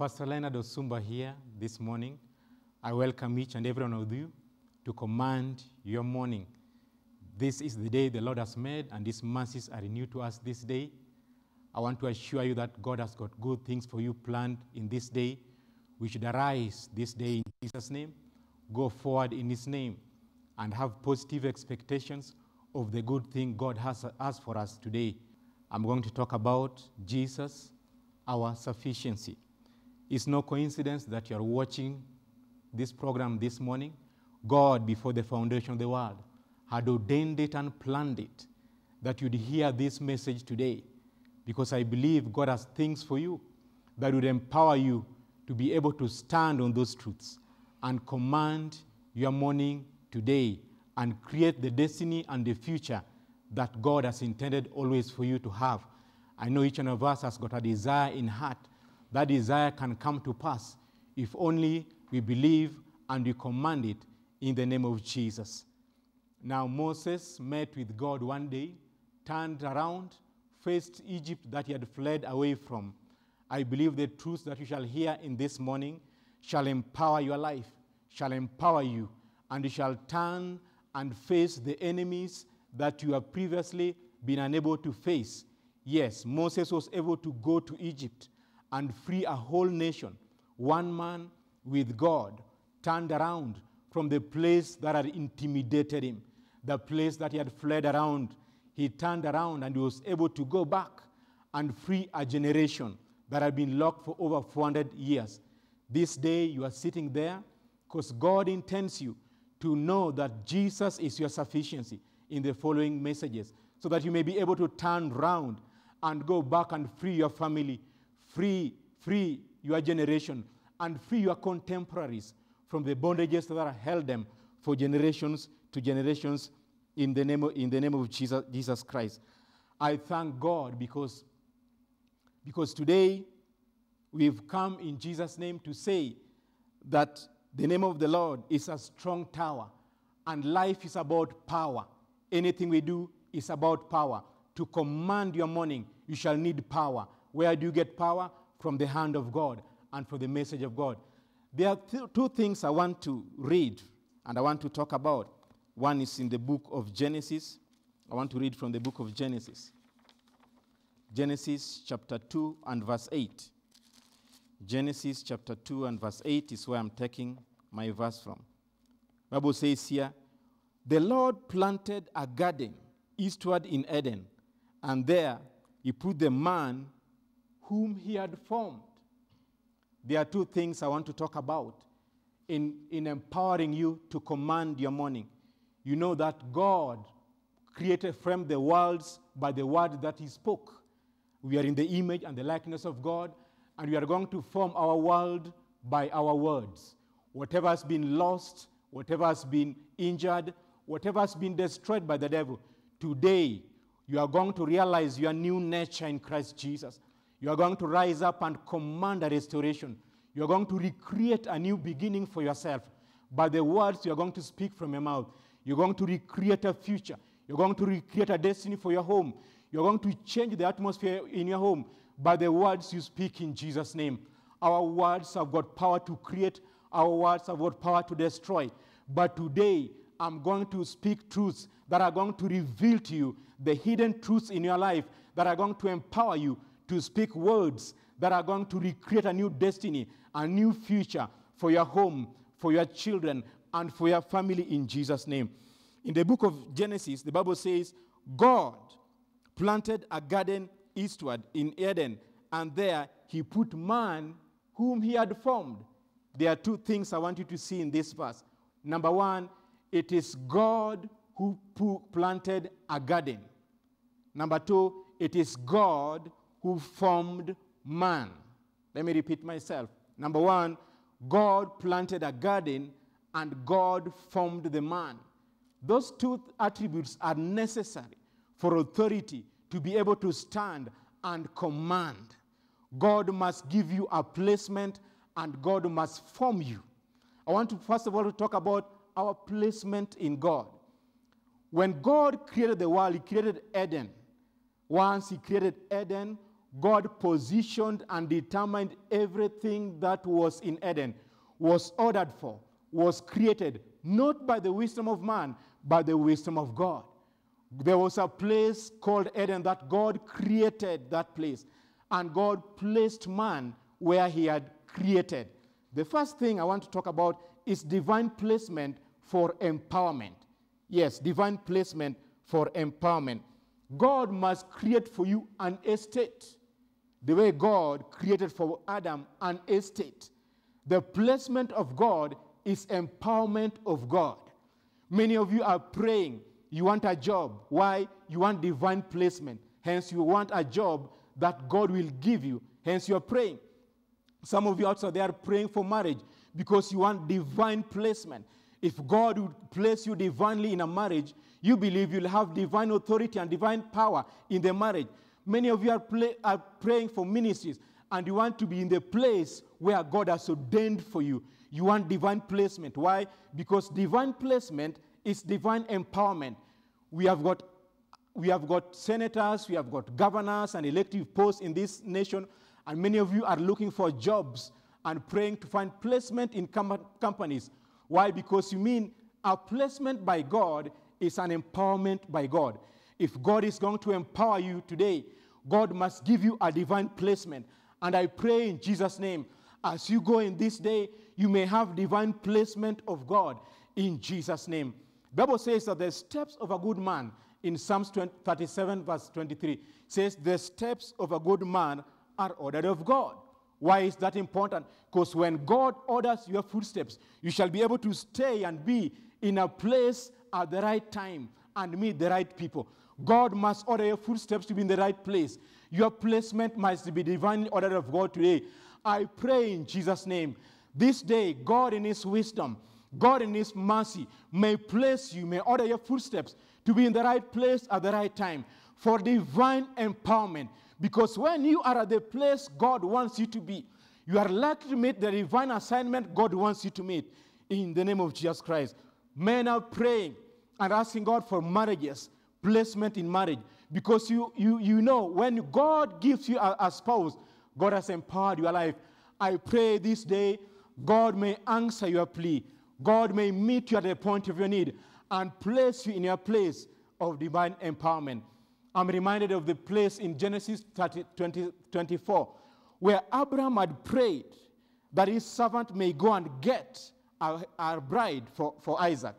Pastor Leonard Osumba here this morning. I welcome each and every one of you to command your morning. This is the day the Lord has made, and His mercies are renewed to us this day. I want to assure you that God has got good things for you planned in this day. We should arise this day in Jesus' name, go forward in His name, and have positive expectations of the good thing God has, has for us today. I'm going to talk about Jesus, our sufficiency. It's no coincidence that you're watching this program this morning. God, before the foundation of the world, had ordained it and planned it that you'd hear this message today because I believe God has things for you that would empower you to be able to stand on those truths and command your morning today and create the destiny and the future that God has intended always for you to have. I know each one of us has got a desire in heart. That desire can come to pass if only we believe and we command it in the name of Jesus. Now, Moses met with God one day, turned around, faced Egypt that he had fled away from. I believe the truths that you shall hear in this morning shall empower your life, shall empower you, and you shall turn and face the enemies that you have previously been unable to face. Yes, Moses was able to go to Egypt and free a whole nation. One man with God turned around from the place that had intimidated him, the place that he had fled around. He turned around and he was able to go back and free a generation that had been locked for over 400 years. This day you are sitting there because God intends you to know that Jesus is your sufficiency in the following messages so that you may be able to turn round and go back and free your family, free, free your generation, and free your contemporaries from the bondages that have held them for generations to generations in the name of, in the name of Jesus, Jesus Christ. I thank God because, because today we've come in Jesus' name to say that the name of the Lord is a strong tower, and life is about power. Anything we do is about power. To command your morning, you shall need power. Where do you get power? From the hand of God and for the message of God. There are th- two things I want to read and I want to talk about. One is in the book of Genesis. I want to read from the book of Genesis. Genesis chapter 2 and verse 8. Genesis chapter 2 and verse 8 is where I'm taking my verse from. Bible says here, the Lord planted a garden eastward in Eden, and there he put the man whom he had formed. There are two things I want to talk about in, in empowering you to command your morning. You know that God created from the worlds by the word that he spoke. We are in the image and the likeness of God, and we are going to form our world by our words. Whatever has been lost, whatever has been injured, whatever has been destroyed by the devil, today you are going to realize your new nature in Christ Jesus. You are going to rise up and command a restoration. You are going to recreate a new beginning for yourself by the words you are going to speak from your mouth. You're going to recreate a future. You're going to recreate a destiny for your home. You're going to change the atmosphere in your home by the words you speak in Jesus' name. Our words have got power to create, our words have got power to destroy. But today, I'm going to speak truths that are going to reveal to you the hidden truths in your life that are going to empower you to speak words that are going to recreate a new destiny, a new future for your home, for your children, and for your family in Jesus' name. In the book of Genesis, the Bible says, God planted a garden eastward in Eden, and there he put man whom he had formed. There are two things I want you to see in this verse. Number one, it is God who planted a garden. Number two, it is God who formed man. Let me repeat myself. Number one, God planted a garden and God formed the man. Those two attributes are necessary for authority to be able to stand and command. God must give you a placement and God must form you. I want to first of all talk about our placement in God. When God created the world, He created Eden. Once He created Eden, God positioned and determined everything that was in Eden, was ordered for, was created, not by the wisdom of man, but the wisdom of God. There was a place called Eden that God created that place, and God placed man where he had created. The first thing I want to talk about is divine placement for empowerment. Yes, divine placement for empowerment. God must create for you an estate, the way God created for Adam an estate. The placement of God is empowerment of God. Many of you are praying, you want a job. Why? You want divine placement. Hence, you want a job that God will give you. Hence, you're praying. Some of you outside there are praying for marriage because you want divine placement. If God would place you divinely in a marriage, you believe you'll have divine authority and divine power in the marriage. Many of you are, play, are praying for ministries and you want to be in the place where God has ordained for you. You want divine placement. Why? Because divine placement is divine empowerment. We have got we have got senators, we have got governors and elective posts in this nation, and many of you are looking for jobs and praying to find placement in com- companies. Why? Because you mean a placement by God is an empowerment by God. If God is going to empower you today, God must give you a divine placement. And I pray in Jesus' name, as you go in this day, you may have divine placement of God in Jesus' name. Bible says that the steps of a good man in Psalms 37, verse 23, says, The steps of a good man are ordered of God. Why is that important? Because when God orders your footsteps, you shall be able to stay and be in a place at the right time and meet the right people. God must order your footsteps to be in the right place. Your placement must be divinely ordered of God today. I pray in Jesus' name. This day, God in His wisdom, God in His mercy may place you, may order your footsteps to be in the right place at the right time for divine empowerment. Because when you are at the place God wants you to be, you are likely to meet the divine assignment God wants you to meet in the name of Jesus Christ. Men are praying and asking God for marriages, placement in marriage. Because you, you, you know, when God gives you a, a spouse, God has empowered your life. I pray this day, God may answer your plea. God may meet you at the point of your need and place you in your place of divine empowerment. I'm reminded of the place in Genesis 30, 20, 24 where Abraham had prayed that his servant may go and get our, bride for, for Isaac.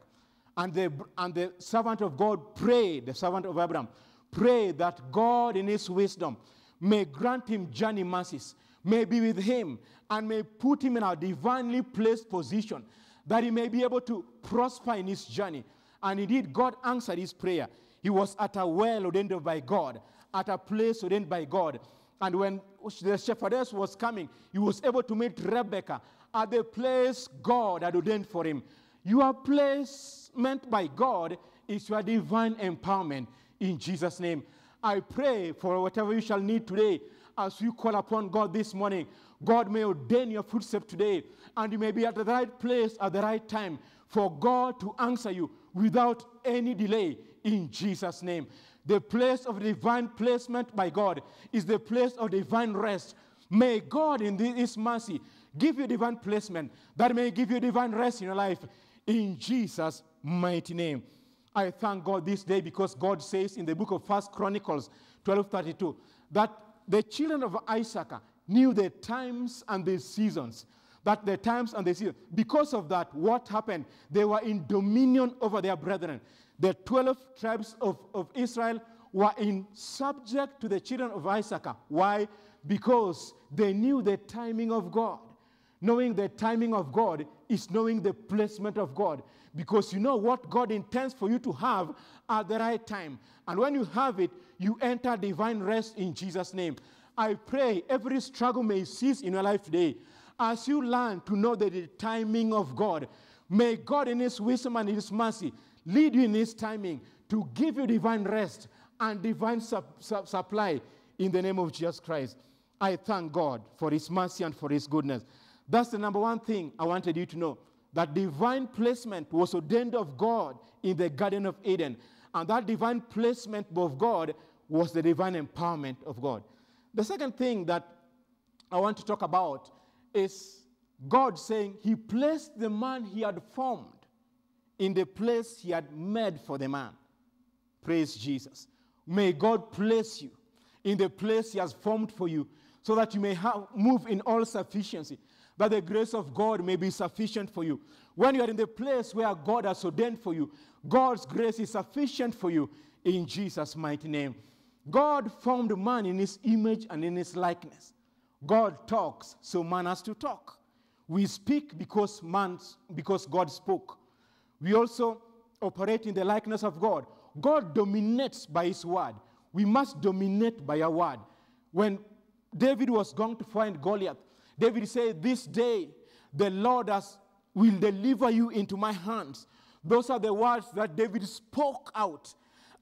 And the, and the servant of God prayed, the servant of Abraham, prayed that God in his wisdom may grant him journey mercies, may be with him, and may put him in a divinely placed position that he may be able to prosper in his journey. And indeed, God answered his prayer. He was at a well ordained by God, at a place ordained by God. And when the shepherdess was coming, he was able to meet Rebecca at the place God had ordained for him. Your placement by God is your divine empowerment in Jesus' name. I pray for whatever you shall need today as you call upon God this morning. God may ordain your footsteps today, and you may be at the right place at the right time for God to answer you without any delay in Jesus' name. The place of divine placement by God is the place of divine rest. May God, in His mercy, give you divine placement that may give you divine rest in your life in Jesus' mighty name. I thank God this day because God says in the book of First Chronicles 12:32 that the children of Issachar knew the times and the seasons. That the times and the seasons. Because of that, what happened? They were in dominion over their brethren. The 12 tribes of, of Israel were in subject to the children of Issachar. Why? Because they knew the timing of God. Knowing the timing of God is knowing the placement of God because you know what God intends for you to have at the right time. And when you have it, you enter divine rest in Jesus' name. I pray every struggle may cease in your life today as you learn to know the timing of God. May God, in His wisdom and His mercy, lead you in His timing to give you divine rest and divine su- su- supply in the name of Jesus Christ. I thank God for His mercy and for His goodness. That's the number one thing I wanted you to know that divine placement was ordained of God in the Garden of Eden. And that divine placement of God was the divine empowerment of God. The second thing that I want to talk about is God saying He placed the man He had formed in the place He had made for the man. Praise Jesus. May God place you in the place He has formed for you so that you may have, move in all sufficiency, that the grace of God may be sufficient for you. When you are in the place where God has ordained for you, God's grace is sufficient for you in Jesus' mighty name. God formed man in his image and in his likeness. God talks, so man has to talk. We speak because, man, because God spoke. We also operate in the likeness of God. God dominates by his word. We must dominate by our word. When David was going to find Goliath, David said, This day the Lord has, will deliver you into my hands. Those are the words that David spoke out.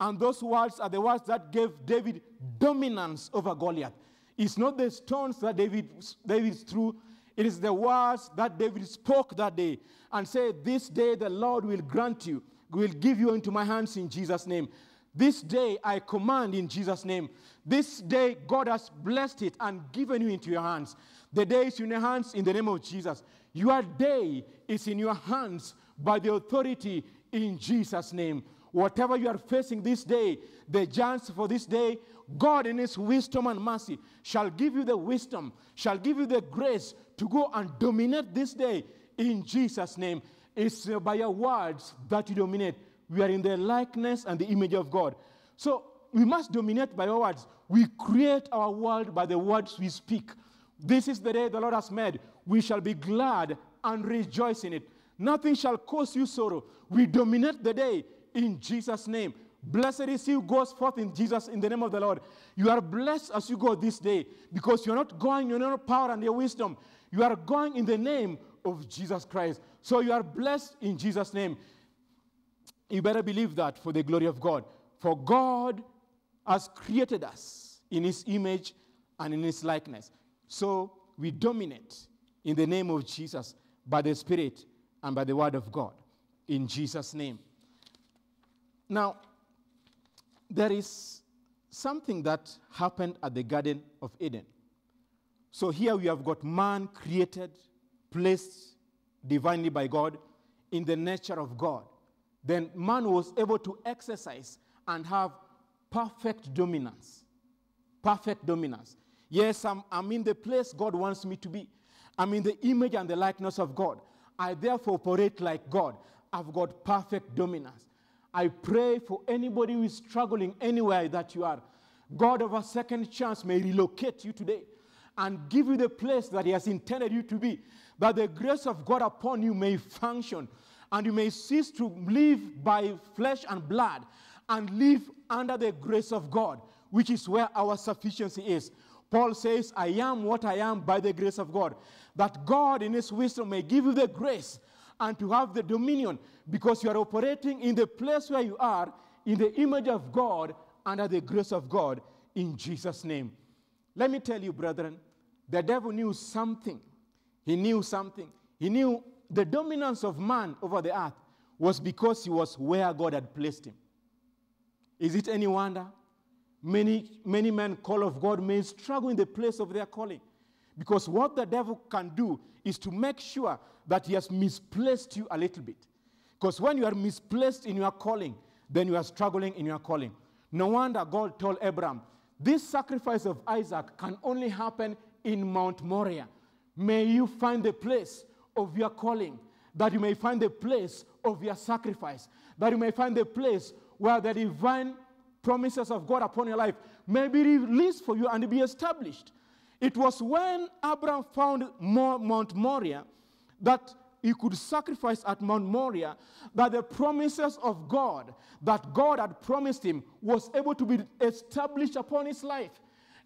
And those words are the words that gave David dominance over Goliath. It's not the stones that David, David threw, it is the words that David spoke that day and said, This day the Lord will grant you, will give you into my hands in Jesus' name. This day I command in Jesus' name. This day God has blessed it and given you into your hands. The day is in your hands in the name of Jesus. Your day is in your hands by the authority in Jesus' name. Whatever you are facing this day, the chance for this day, God in His wisdom and mercy shall give you the wisdom, shall give you the grace to go and dominate this day in Jesus' name. It's by your words that you dominate. We are in the likeness and the image of God. So we must dominate by our words. We create our world by the words we speak. This is the day the Lord has made. We shall be glad and rejoice in it. Nothing shall cause you sorrow. We dominate the day in Jesus' name. Blessed is he who goes forth in Jesus in the name of the Lord. You are blessed as you go this day because you're not going in your power and your wisdom. You are going in the name of Jesus Christ. So you are blessed in Jesus' name. You better believe that for the glory of God. For God has created us in his image and in his likeness. So we dominate in the name of Jesus by the Spirit and by the word of God. In Jesus' name. Now, there is something that happened at the Garden of Eden. So here we have got man created, placed divinely by God in the nature of God. Then man was able to exercise and have perfect dominance. Perfect dominance. Yes, I'm, I'm in the place God wants me to be. I'm in the image and the likeness of God. I therefore operate like God. I've got perfect dominance. I pray for anybody who is struggling anywhere that you are. God of a second chance may relocate you today and give you the place that He has intended you to be, that the grace of God upon you may function and you may cease to live by flesh and blood and live under the grace of God, which is where our sufficiency is. Paul says, I am what I am by the grace of God. That God, in His wisdom, may give you the grace and to have the dominion because you are operating in the place where you are in the image of God under the grace of God in Jesus' name. Let me tell you, brethren, the devil knew something. He knew something. He knew the dominance of man over the earth was because he was where God had placed him. Is it any wonder? Many, many men call of God may struggle in the place of their calling. Because what the devil can do is to make sure that he has misplaced you a little bit. Because when you are misplaced in your calling, then you are struggling in your calling. No wonder God told Abraham, this sacrifice of Isaac can only happen in Mount Moriah. May you find the place of your calling, that you may find the place of your sacrifice, that you may find the place where the divine promises of God upon your life may be released for you and be established. It was when Abraham found Mount Moriah that he could sacrifice at Mount Moriah that the promises of God that God had promised him was able to be established upon his life.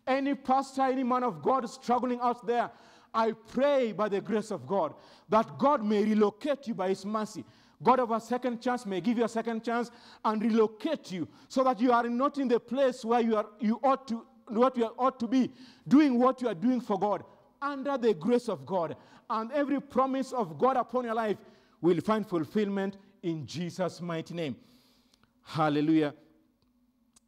Any pastor, any man of God struggling out there, I pray by the grace of God that God may relocate you by his mercy. God of a second chance may give you a second chance and relocate you so that you are not in the place where you, are, you ought to what you ought to be, doing what you are doing for God under the grace of God. And every promise of God upon your life will find fulfillment in Jesus' mighty name. Hallelujah.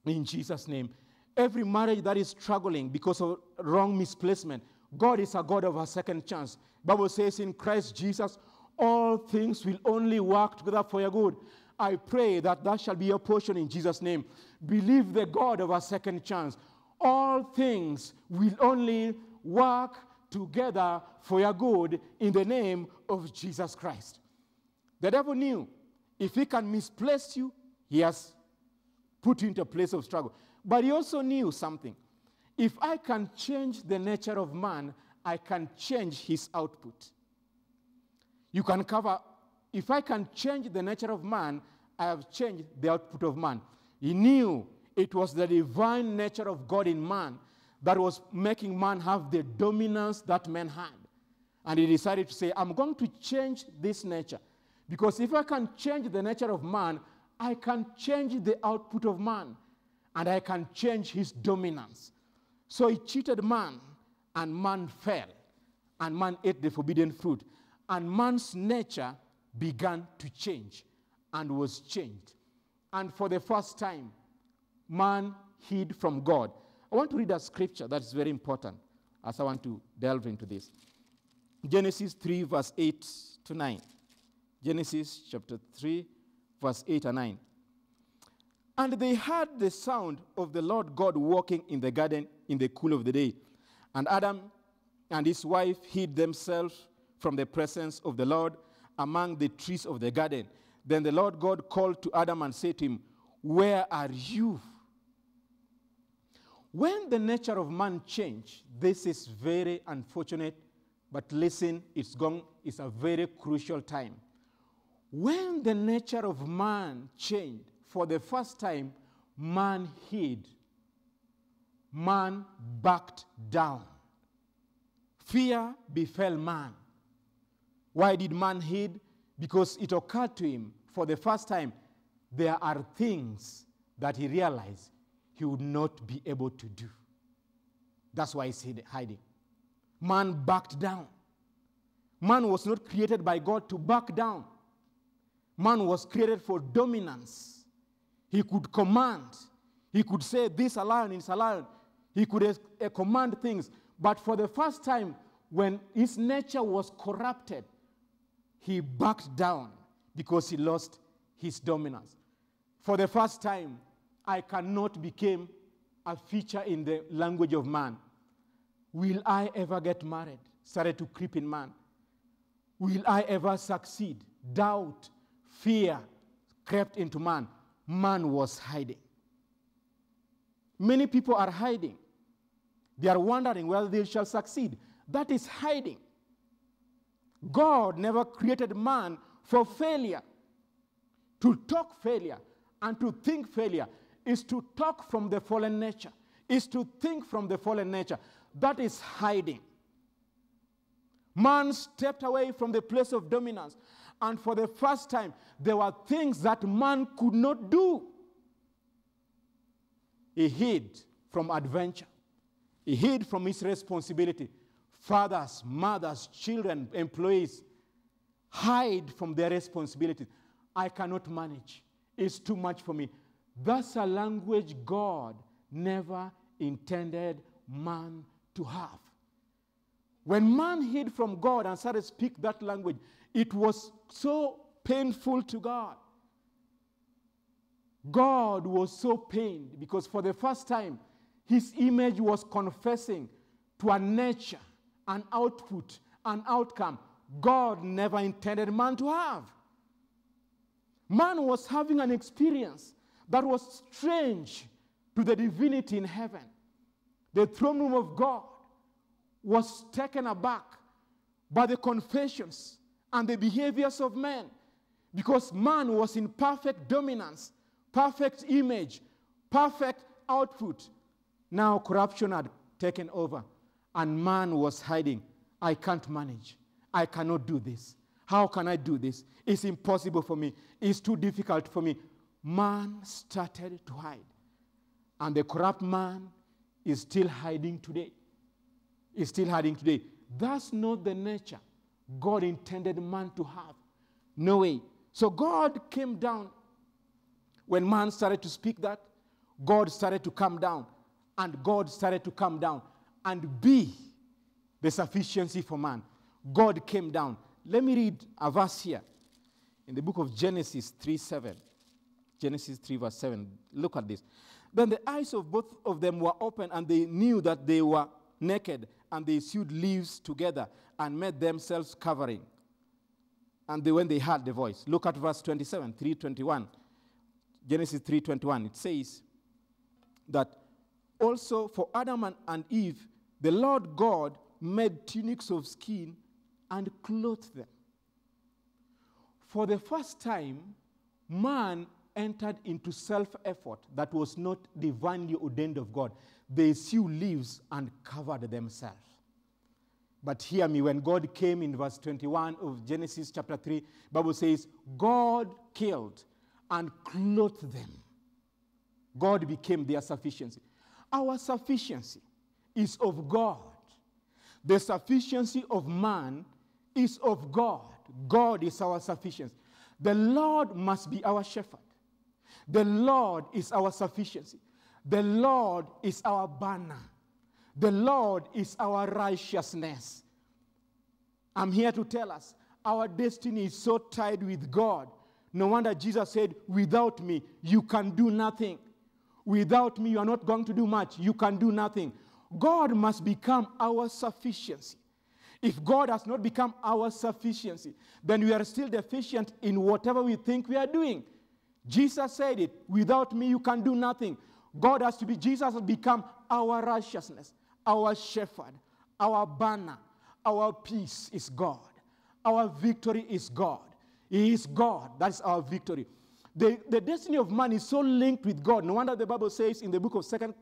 In Jesus' name. Every marriage that is struggling because of wrong misplacement, God is a God of a second chance. Bible says in Christ Jesus, all things will only work together for your good. I pray that that shall be your portion in Jesus' name. Believe the God of a second chance. All things will only work together for your good in the name of Jesus Christ. The devil knew if he can misplace you, he has put you into a place of struggle. But he also knew something. If I can change the nature of man, I can change his output. You can cover, if I can change the nature of man, I have changed the output of man. He knew it was the divine nature of God in man that was making man have the dominance that man had. And he decided to say, I'm going to change this nature. Because if I can change the nature of man, I can change the output of man and I can change his dominance. So he cheated man, and man fell, and man ate the forbidden fruit, and man's nature began to change and was changed. And for the first time, man hid from God. I want to read a scripture that is very important as I want to delve into this. Genesis 3, verse 8 to 9. Genesis chapter 3, verse 8 and 9. And they heard the sound of the Lord God walking in the garden in the cool of the day. And Adam and his wife hid themselves from the presence of the Lord among the trees of the garden. Then the Lord God called to Adam and said to him, Where are you? When the nature of man changed, this is very unfortunate, but listen, it's, gone, it's a very crucial time. When the nature of man changed, for the first time, man hid. Man backed down. Fear befell man. Why did man hid? Because it occurred to him for the first time there are things that he realized he would not be able to do. That's why he's hiding. Man backed down. Man was not created by God to back down. Man was created for dominance. He could command. He could say, This a lion is a lion. He could uh, command things. But for the first time, when his nature was corrupted, he backed down because he lost his dominance. For the first time, I cannot become a feature in the language of man. Will I ever get married? Started to creep in man. Will I ever succeed? Doubt, fear crept into man man was hiding. Many people are hiding. They are wondering whether they shall succeed. That is hiding. God never created man for failure. To talk failure and to think failure is to talk from the fallen nature, is to think from the fallen nature. That is hiding. Man stepped away from the place of dominance and for the first time, there were things that man could not do. He hid from adventure, he hid from his responsibility. Fathers, mothers, children, employees hide from their responsibilities. I cannot manage. It's too much for me. That's a language God never intended man to have. When man hid from God and started to speak that language, it was so painful to God. God was so pained because for the first time, his image was confessing to a nature, an output, an outcome God never intended man to have. Man was having an experience that was strange to the divinity in heaven. The throne room of God was taken aback by the confessions and the behaviors of men. Because man was in perfect dominance, perfect image, perfect output. Now corruption had taken over, and man was hiding. I can't manage. I cannot do this. How can I do this? It's impossible for me. It's too difficult for me. Man started to hide. And the corrupt man is still hiding today. Is still hiding today. That's not the nature God intended man to have. No way. So God came down. When man started to speak that, God started to come down and God started to come down and be the sufficiency for man. God came down. Let me read a verse here in the book of Genesis 3 7. Genesis 3, verse 7. Look at this. Then the eyes of both of them were open, and they knew that they were naked, and they sewed leaves together and made themselves covering. And they, when they heard the voice, look at verse 27, 321. Genesis 3:21. It says that also for Adam and, Eve, the Lord God made tunics of skin and clothed them. For the first time, man entered into self effort that was not divinely ordained of God. They sew leaves and covered themselves. But hear me, when God came in verse 21 of Genesis chapter 3, Bible says, God killed and clothed them. God became their sufficiency. Our sufficiency is of God. The sufficiency of man is of God. God is our sufficiency. The Lord must be our shepherd. The Lord is our sufficiency. The Lord is our banner. The Lord is our righteousness. I'm here to tell us our destiny is so tied with God. No wonder Jesus said, Without me, you can do nothing. Without me, you are not going to do much. You can do nothing. God must become our sufficiency. If God has not become our sufficiency, then we are still deficient in whatever we think we are doing. Jesus said it without me, you can do nothing. God has to be, Jesus has become our righteousness, our shepherd, our banner, our peace is God, our victory is God. He is God, that's our victory. The, the destiny of man is so linked with God. No wonder the Bible says in the book of Second,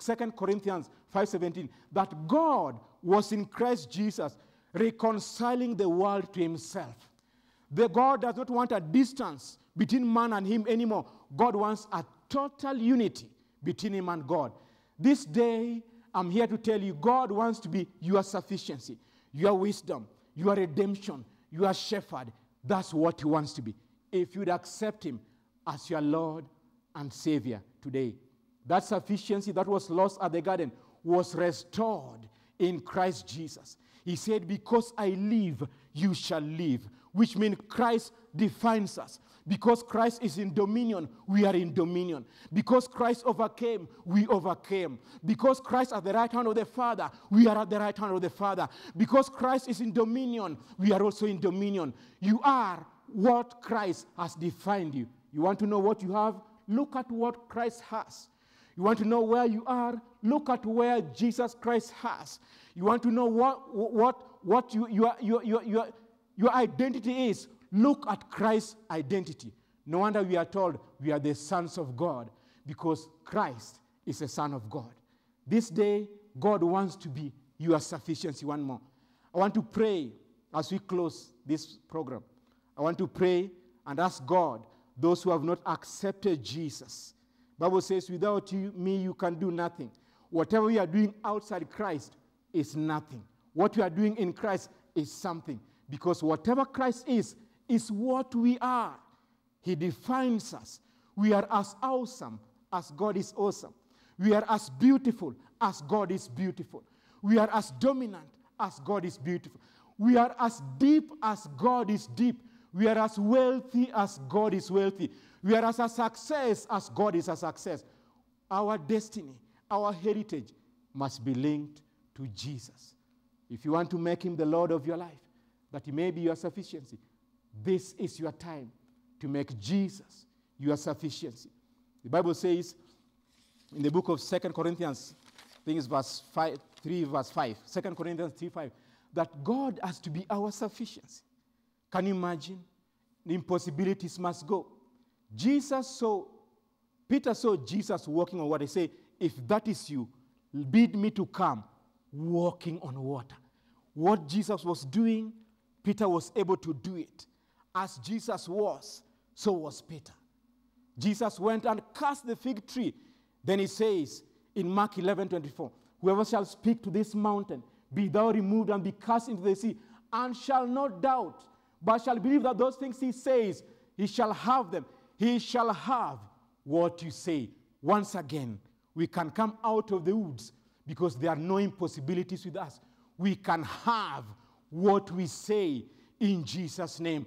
Second Corinthians 5:17 that God was in Christ Jesus reconciling the world to himself. The God does not want a distance between man and him anymore. God wants a total unity between him and God. This day, I'm here to tell you God wants to be your sufficiency, your wisdom, your redemption, your shepherd. That's what he wants to be. If you'd accept him as your Lord and Savior today, that sufficiency that was lost at the garden was restored in Christ Jesus. He said, Because I live, you shall live, which means Christ defines us. Because Christ is in dominion, we are in dominion. Because Christ overcame, we overcame. Because Christ at the right hand of the Father, we are at the right hand of the Father. Because Christ is in dominion, we are also in dominion. You are what Christ has defined you. You want to know what you have? Look at what Christ has. You want to know where you are? Look at where Jesus Christ has. You want to know what, what, what you, your, your, your, your, your identity is? Look at Christ's identity. No wonder we are told we are the sons of God because Christ is a son of God. This day, God wants to be your sufficiency. One more. I want to pray as we close this program. I want to pray and ask God, those who have not accepted Jesus. Bible says, without you, me, you can do nothing. Whatever you are doing outside Christ is nothing. What you are doing in Christ is something. Because whatever Christ is, is what we are. He defines us. We are as awesome as God is awesome. We are as beautiful as God is beautiful. We are as dominant as God is beautiful. We are as deep as God is deep. We are as wealthy as God is wealthy. We are as a success as God is a success. Our destiny, our heritage must be linked to Jesus. If you want to make him the Lord of your life, that he may be your sufficiency, this is your time to make Jesus your sufficiency. The Bible says in the book of Second Corinthians, I think it's verse 5, 3, verse 5, 2 Corinthians 3, 5, that God has to be our sufficiency. Can you imagine? The impossibilities must go. Jesus saw, Peter saw Jesus walking on water. He said, If that is you, bid me to come walking on water. What Jesus was doing, Peter was able to do it. As Jesus was, so was Peter. Jesus went and cast the fig tree. Then he says in Mark 11 24, Whoever shall speak to this mountain, be thou removed and be cast into the sea, and shall not doubt, but shall believe that those things he says, he shall have them. He shall have what you say. Once again, We can come out of the woods because there are no impossibilities with us. We can have what we say in Jesus' name.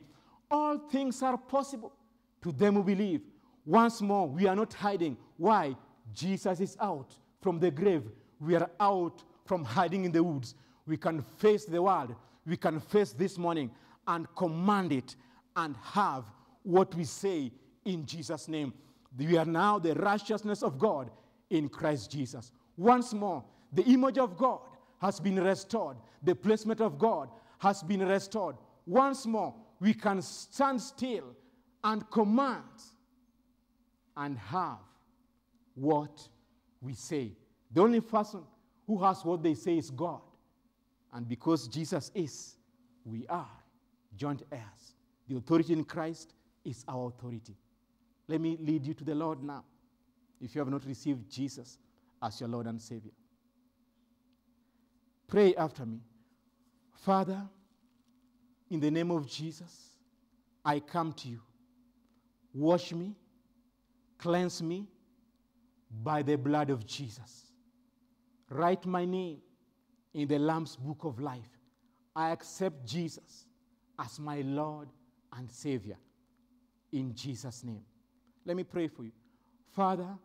All things are possible to them who believe. Once more, we are not hiding. Why? Jesus is out from the grave. We are out from hiding in the woods. We can face the world. We can face this morning and command it and have what we say in Jesus' name. We are now the righteousness of God in Christ Jesus. Once more, the image of God has been restored. The placement of God has been restored. Once more, we can stand still and command and have what we say. The only person who has what they say is God. And because Jesus is, we are joint heirs. The authority in Christ is our authority. Let me lead you to the Lord now, if you have not received Jesus as your Lord and Savior. Pray after me. Father, in the name of Jesus, I come to you. Wash me, cleanse me by the blood of Jesus. Write my name in the Lamb's book of life. I accept Jesus as my Lord and Savior. In Jesus' name. Let me pray for you. Father,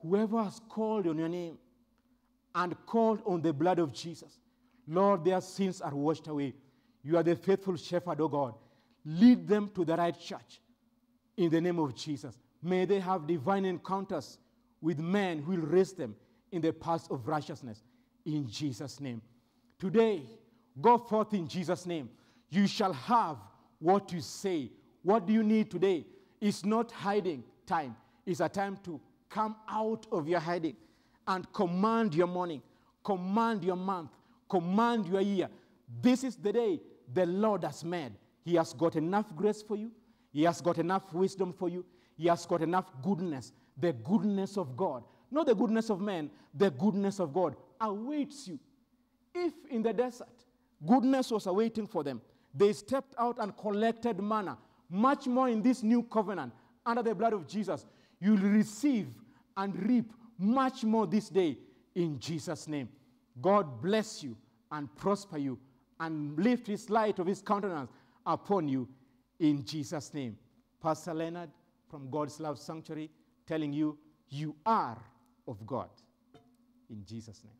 whoever has called on your name and called on the blood of Jesus, Lord, their sins are washed away. You are the faithful shepherd, O God. Lead them to the right church in the name of Jesus. May they have divine encounters with men who will raise them in the path of righteousness in Jesus' name. Today, go forth in Jesus' name. You shall have what you say. What do you need today? It's not hiding time, it's a time to come out of your hiding and command your morning, command your month, command your year. This is the day the Lord has made. He has got enough grace for you, He has got enough wisdom for you, He has got enough goodness, the goodness of God. Not the goodness of man, the goodness of God awaits you. If in the desert goodness was awaiting for them, they stepped out and collected manna, much more in this new covenant under the blood of Jesus, you'll receive and reap much more this day in Jesus' name. God bless you and prosper you and lift his light of his countenance upon you in Jesus' name. Pastor Leonard from God's Love Sanctuary telling you, you are of God. In Jesus' name.